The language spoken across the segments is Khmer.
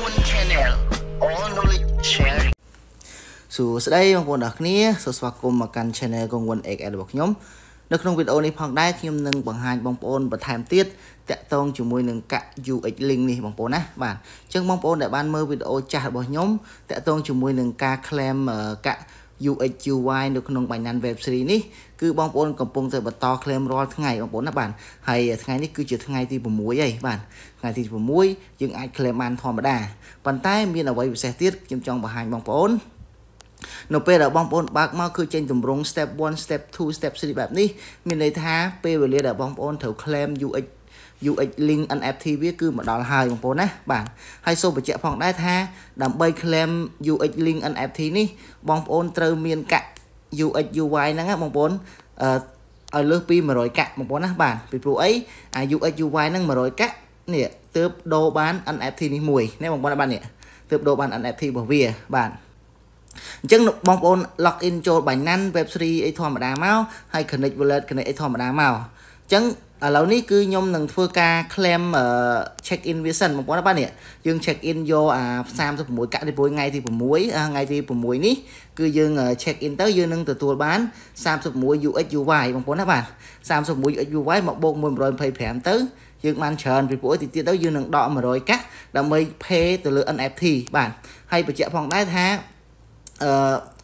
One Channel All Knowledge Sharing សួស្តីបងប្អូនទាំងគ្នាសូមស្វាគមន៍មកកាន់ Channel កង 1XL របស់ខ្ញុំនៅក្នុងវីដេអូនេះផងដែរខ្ញុំនឹងបង្ហាញបងប្អូនបន្ថែមទៀតតាក់ទងជាមួយនឹងកាក់ UX link នេះបងប្អូនណាបាទអញ្ចឹងបងប្អូនដែលបានមើលវីដេអូចាស់របស់ខ្ញុំតាក់ទងជាមួយនឹងការ claim កាក់ UX UI នៅក្នុង Binance Web3 នេះគឺបងប្អូនកំពុងតែបន្ត claim រាល់ថ្ងៃបងប្អូនណាបាទហើយថ្ងៃនេះគឺជាថ្ងៃទី6ហើយបាទថ្ងៃទី6យើងអាច claim បានធម្មតាប៉ុន្តែមានអ្វីពិសេសទៀតខ្ញុំចង់បង្ហាញបងប្អូននៅពេលដែលបងប្អូនបើកមកគឺចេញតម្រង់ step 1 step 2 step 3បែបនេះមានន័យថាពេលវេលាដែលបងប្អូនត្រូវ claim UX UX link NFT វាគឺមកដល់ហើយបងប្អូនណាបាទហើយសូមបញ្ជាក់ផងដែរថាដើម្បី claim UX link NFT នេះបងប្អូនត្រូវមានកាក់ UX UI ហ្នឹងណាបងប្អូនអឺឲ្យលើសពី100កាក់បងប្អូនណាបាទពីព្រោះអីអា UX UI ហ្នឹង100កាក់នេះទើបដូរបាន NFT នេះមួយណាបងប្អូនបាទនេះទើបដូរបាន NFT របស់វាបាទអញ្ចឹងបងប្អូន log in ចូល Binance Web3 អីធម្មតាមកហើយ connect wallet connect អីធម្មតាមកអញ្ចឹង ឥឡូវនេះគឺខ្ញុំនឹងធ្វើការ claim check in វាសិនបងប្អូនណាបាទនេះយើង check in យកអា36កតិពុយថ្ងៃទី6ថ្ងៃទី6នេះគឺយើង check in ទៅយើងនឹងទទួលបាន31 UX UI បងប្អូនណាបាទ31 UX UI មកបូក125ទៅយើងបានច្រើនពីព្រោះទីទៀតទៅយើងនឹងដក100កាក់ដើម្បី pay ទៅលើ NFT បាទហើយបញ្ជាក់ផងដែរថាអឺ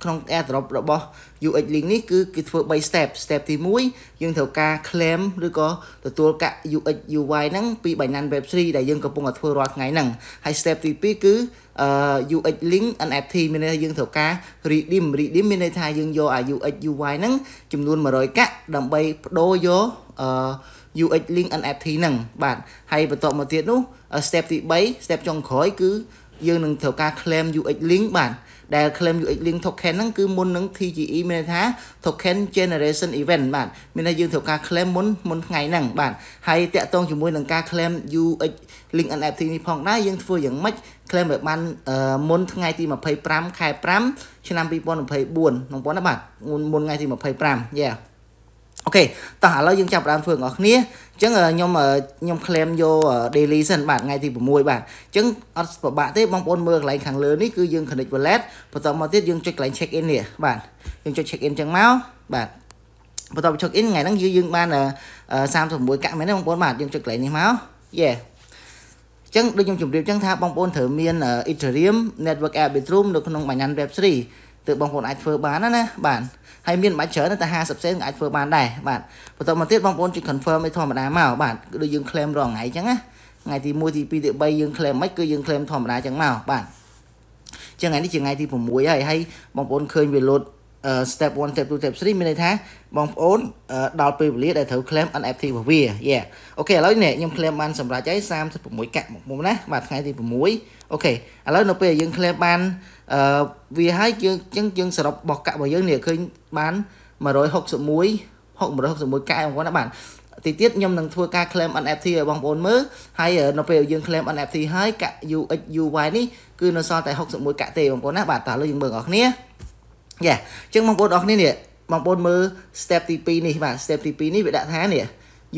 ក្នុង airdrop របស់ UX link នេះគឺគេធ្វើ3 step step ទី1យើងត្រូវការ claim ឬក៏ទទួលកាក់ UX UI ហ្នឹងពី Binance Web3 ដែលយើងកំពុងតែធ្វើរាល់ថ្ងៃហ្នឹងហើយ step ទី2គឺអឺ UX link NFT មានន័យថាយើងត្រូវការ redeem redeem មានន័យថាយើងយកអា UX UI ហ្នឹងចំនួន100កាក់ដើម្បីបដូរយកអឺ UX link NFT ហ្នឹងបាទហើយបន្ទាប់មកទៀតនោះ step ទី3 step ចុងក្រោយគឺ យើងនឹងត្រូវការ claim UX link បាទដែល claim UX link token ហ្នឹងគឺមុននឹង TGE មានន័យថា token generation event បាទមានន័យយើងត្រូវការ claim មុនមុនថ្ងៃហ្នឹងបាទហើយតាក់ទងជាមួយនឹងការ claim UX link NFT នេះផងដែរយើងធ្វើយ៉ាងម៉េច claim ឲ្យបានមុនថ្ងៃទី25ខែ5ឆ្នាំ2024បងប្អូនណាបាទមុនថ្ងៃទី25 yeah អូខេតោះឥឡូវយើងចាប់ផ្ដើមធ្វើបងប្អូនគ្នាអញ្ចឹងខ្ញុំខ្ញុំ claim យក daily សិនបាទថ្ងៃទី6បាទអញ្ចឹងអត់ពិបាកទេបងប្អូនមើលកន្លែងខាងលើនេះគឺយើង connect wallet បន្តមកទៀតយើងចុចកន្លែង check in នេះបាទយើងចុច check in អញ្ចឹងមកបាទបន្ត check in ថ្ងៃហ្នឹងយើងបាន36កាក់មែនទេបងប្អូនបាទយើងចុចកន្លែងនេះមក yeah ចឹងដូចខ្ញុំជម្រាបចឹងថាបងប្អូនត្រូវមាន Ethereum Network Arbitrum នៅក្នុង Binance Web3 ទើបបងប្អូនអាចធ្វើបានណាណាបាទហើយមានមិនបាច់ច្រើនតែ50សេនអាចធ្វើបានដែរបាទបន្តមកទៀតបងប្អូនជួយ confirm ឲ្យធម្មតាមកបាទគឺដូចយើង claim រាល់ថ្ងៃអញ្ចឹងណាថ្ងៃទី1ទី2ទី3យើង claim មិនគឺយើង claim ធម្មតាអញ្ចឹងមកបាទអញ្ចឹងថ្ងៃនេះជាថ្ងៃទី6ហើយហើយបងប្អូនឃើញវា load step 1 step 2 step 3មានន័យថាបងប្អូនដល់ពេលវេលាដែលត្រូវ claim NFT របស់វាយេអូខេឥឡូវនេះខ្ញុំ claim បានសម្រាប់ហើយ36កាក់មកមុំណាបាទថ្ងៃទី6អូខេឥឡូវនៅពេលយើង claim បានអឺវាហើយយើងអញ្ចឹងយើងសរុបរបស់កាក់របស់យើងនេះឃើញបាន161 161កាក់បងប្អូនណាបាទទីទៀតខ្ញុំនឹងធ្វើការ claim NFT ឲ្យបងប្អូនមើលហើយនៅពេលយើង claim NFT ហើយកាក់ UX UI នេះគឺនៅសល់តែ61កាក់ទេបងប្អូនណាបាទតើឥឡូវយើងមើលបងប្អូនគ្នា យ៉ាអញ្ចឹងបងប្អូនអរគ្នានេះបងប្អូនមើល step ទី2នេះបាទ step ទី2នេះវាដាក់ថានេះ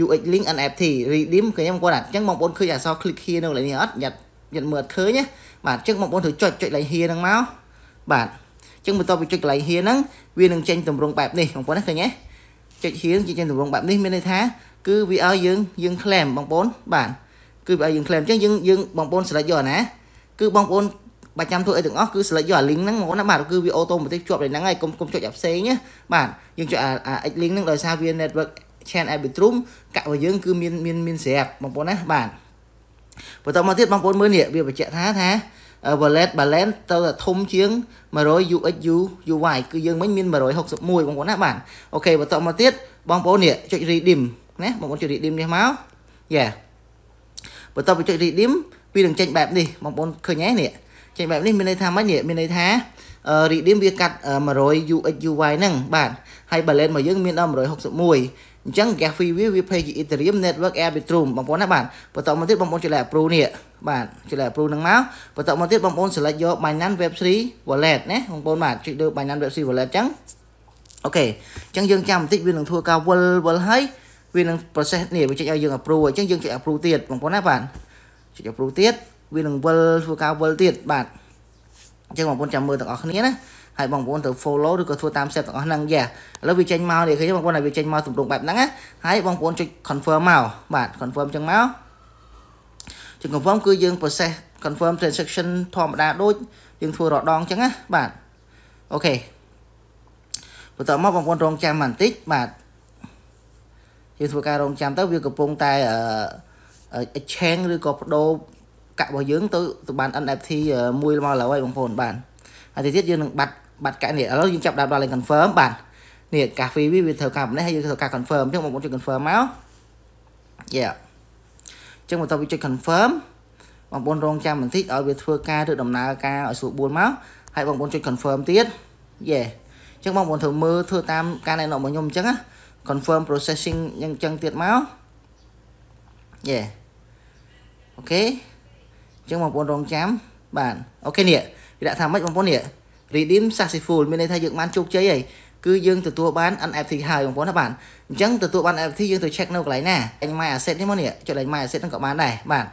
UX link NFT redeem ឃើញបងប្អូនអញ្ចឹងបងប្អូនឃើញអក្សរ click here នៅកន្លែងនេះអត់ញ៉ាត់ញ៉ាត់មើលអត់ឃើញណាបាទអញ្ចឹងបងប្អូនត្រូវចុចចុចកន្លែង here ហ្នឹងមកបាទអញ្ចឹងបន្ទាប់ពីចុចកន្លែង here ហ្នឹងវានឹងចេញទម្រង់បែបនេះបងប្អូនណាឃើញទេចុច here ចេញទម្រង់បែបនេះមានន័យថាគឺវាឲ្យយើងយើង claim បងប្អូនបាទគឺវាឲ្យយើង claim អញ្ចឹងយើងយើងបងប្អូន select យកណាគឺបងប្អូន បាច់ចាំធ្វើអីទាំងអស់គឺ select យកអា link ហ្នឹងមកណាបាទគឺវា automatic ជាប់ដល់ហ្នឹងហើយកុំកុំចុចអាផ្សេងណាបាទយើងចុចអា X link ហ្នឹងដោយសារវា network chain arbitrum កាក់របស់យើងគឺមានមានមានស្រាប់បងប្អូនណាបាទបន្តមកទៀតបងប្អូនមើលនេះវាបញ្ជាក់ថាថា wallet balance ទៅធំជាង100 UX UI គឺយើងមិញមាន161បងប្អូនណាបាទអូខេបន្តមកទៀតបងប្អូននេះចុច redeem ណាបងប្អូនចុច redeem នេះមកយ៉ាបន្តពីចុច redeem វានឹងចេញបែបនេះបងប្អូនឃើញទេនេះ ចេញបែបនេះមានន័យថាម៉េចនេះមានន័យថា redeem វាកាត់100 UX UI ហ្នឹងបាទហើយ balance របស់យើងមានដល់161អញ្ចឹង gas fee វាវា pay ជា Ethereum network Arbitrum បងប្អូនណាបាទបន្តមកទៀតបងប្អូនចុច approve នេះបាទចុច approve ហ្នឹងមកបន្តមកទៀតបងប្អូន select យក Binance Web3 wallet ណាបងប្អូនបាទចុចលើ Binance Web3 wallet អញ្ចឹងអូខេអញ្ចឹងយើងចាំបន្តិចវានឹងធ្វើការវិលវិលហើយវានឹង process នេះវាចុចឲ្យយើង approve អញ្ចឹងយើងចុច approve ទៀតបងប្អូនណាបាទចុច approve ទៀត វានឹងវិលធ្វើការវិលទៀតបាទអញ្ចឹងបងប្អូនចាំមើលទាំងអស់គ្នាណាហើយបងប្អូនទៅ follow ឬក៏ធ្វើតាម step ទាំងអស់ហ្នឹងយ៉ាឥឡូវវាចេញមកនេះឃើញបងប្អូនឲ្យវាចេញមកទម្រង់បែបហ្នឹងណាហើយបងប្អូនចុច confirm មកបាទ confirm អញ្ចឹងមកចុច confirm គឺយើង process confirm transaction ធម្មតាដូចយើងធ្វើរដងអញ្ចឹងណាបាទអូខេបន្តមកបងប្អូនរងចាំបន្តិចបាទយើងធ្វើការរងចាំទៅវាកំពុងតែអឺ exchange ឬក៏បដូរ កាក់របស់យើងទៅទៅបាន NFT មួយមកឡើយបងប្អូនបាទហើយទៅទៀតយើងនឹងបាត់បាត់កាក់នេះឥឡូវយើងចាប់ដើមដល់លេខ confirm បាទនេះកាហ្វេវាវាធ្វើការប៉ុណ្ណេះហើយយើងធ្វើការ confirm អញ្ចឹងបងប្អូនចុច confirm មក Yeah អញ្ចឹងបន្ទាប់ពីចុច confirm បងប្អូនរងចាំបន្តិចឲ្យវាធ្វើការឬដំណើរការឲ្យស្រួលបួលមកហើយបងប្អូនចុច confirm ទៀត Yeah អញ្ចឹងបងប្អូនត្រូវមើលធ្វើតាមការណែនាំរបស់ខ្ញុំអញ្ចឹងណា confirm processing អញ្ចឹងទៀតមក Yeah អូខេ អញ្ចឹងបងប្អូនរងចាំបាទអូខេនេះវាដាក់ថាម៉េចបងប្អូននេះ redeem successful មានន័យថាយើងបានជោគជ័យហើយគឺយើងទទួលបាន NFT ហើយបងប្អូនណាបាទអញ្ចឹងទទួលបាន NFT យើងទៅ check នៅកន្លែងណាអញ my asset នេះមកនេះចុចលេខ my asset ហ្នឹងក៏បានដែរបាទ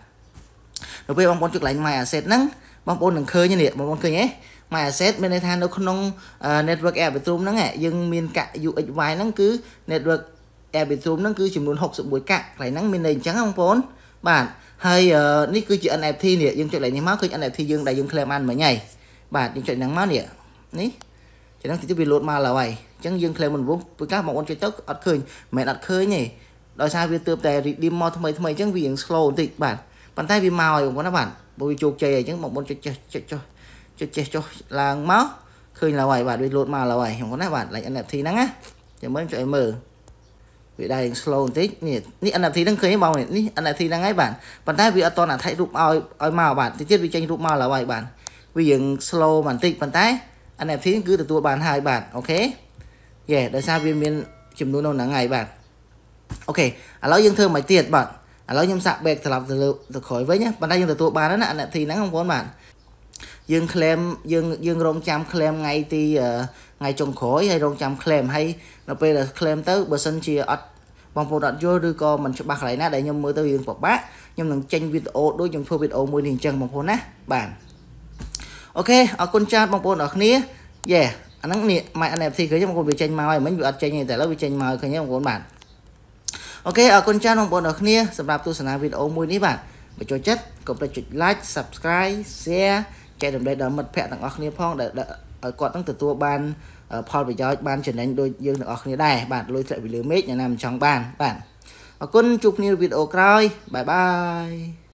នៅពេលបងប្អូនចុចកន្លែង my asset ហ្នឹងបងប្អូននឹងឃើញនេះបងប្អូនឃើញទេ my asset មានន័យថានៅក្នុង network arbitrum ហ្នឹងយើងមានកាក់ UXY ហ្នឹងគឺ network arbitrum ហ្នឹងគឺចំនួន61កាក់កន្លែងហ្នឹងមានន័យអញ្ចឹងបងប្អូន បាទហើយនេះគឺជា NFT នេះយើងចុចលេខនេះមកឃើញ NFT យើងដែលយើង claim បានមិញហើយបាទយើងចុចហ្នឹងមកនេះនេះចឹងតិចវាលោតមកឡើយអញ្ចឹងយើង claim មុនវងពេលខ្លះបងប្អូនចុចទៅអត់ឃើញមិនមែនអត់ឃើញទេដោយសារវាទើបតែ redeem មកថ្មីថ្មីអញ្ចឹងវារៀង slow បន្តិចបាទប៉ុន្តែវាមកហើយបងប្អូនណាបាទព្រោះវាជោគជ័យអញ្ចឹងបងប្អូនចុចចេះចុចចុះចុចចេះចុះឡើងមកឃើញឡើយបាទវាលោតមកឡើយបងប្អូនណាបាទ like NFT ហ្នឹងណាចាំមើលចុចឲ្យមើល វាដែរ slow បន្តិចនេះនេះ NFT ហ្នឹងឃើញបងនេះ NFT ហ្នឹងហើយបាទប៉ុន្តែវាអត់តអាថៃរូបឲ្យឲ្យមកបាទតិចទៀតវាចេញរូបមកឡើយបាទវាយើង slow បន្តិចប៉ុន្តែ NFT គឺទទួលបានហើយបាទអូខេយេដោយសារវាមានចំនួននៅហ្នឹងហើយបាទអូខេឥឡូវយើងធ្វើមួយទៀតបាទឥឡូវខ្ញុំសាក់ back ត្រឡប់ទៅលើទៅក្រោយវិញណាប៉ុន្តែយើងទទួលបានណា NFT ហ្នឹងបងប្អូនបាទ យើង claim យើងយើងរងចាំ claim ថ្ងៃទីថ្ងៃចុងក្រោយហើយរងចាំ claim ហើយនៅពេលដែល claim ទៅបើសិនជាអត់បងប្អូនអត់យល់ឬក៏មិនច្បាស់កន្លែងណាដែលខ្ញុំមើលទៅយើងពិបាកខ្ញុំនឹងចេញវីដេអូដូចខ្ញុំធ្វើវីដេអូមួយនេះអញ្ចឹងបងប្អូនណាបាទអូខេអរគុណច្រើនបងប្អូនអរគ្នាយេអាហ្នឹងនេះ my NFT ឃើញបងប្អូនវាចេញមកហើយមិញវាអត់ចេញទេតែឥឡូវវាចេញមកឃើញទេបងប្អូនបាទអូខេអរគុណច្រើនបងប្អូនអរគ្នាសម្រាប់ទស្សនាវីដេអូមួយនេះបាទបើចូលចិត្តកុំភ្លេចចុច like subscribe share ចែករំលែកដល់មិត្តភ័ក្តិទាំងអស់គ្នាផងដែលឲ្យគាត់នឹងទទួលបានផលប្រយោជន៍បានចំណេញដូចយើងទាំងអស់គ្នាដែរបាទលុយធ្លាក់ពីលើមេឃអ្នកណាមិនចង់បានបាទអរគុណជួបគ្នាវីដេអូក្រោយបាយបាយ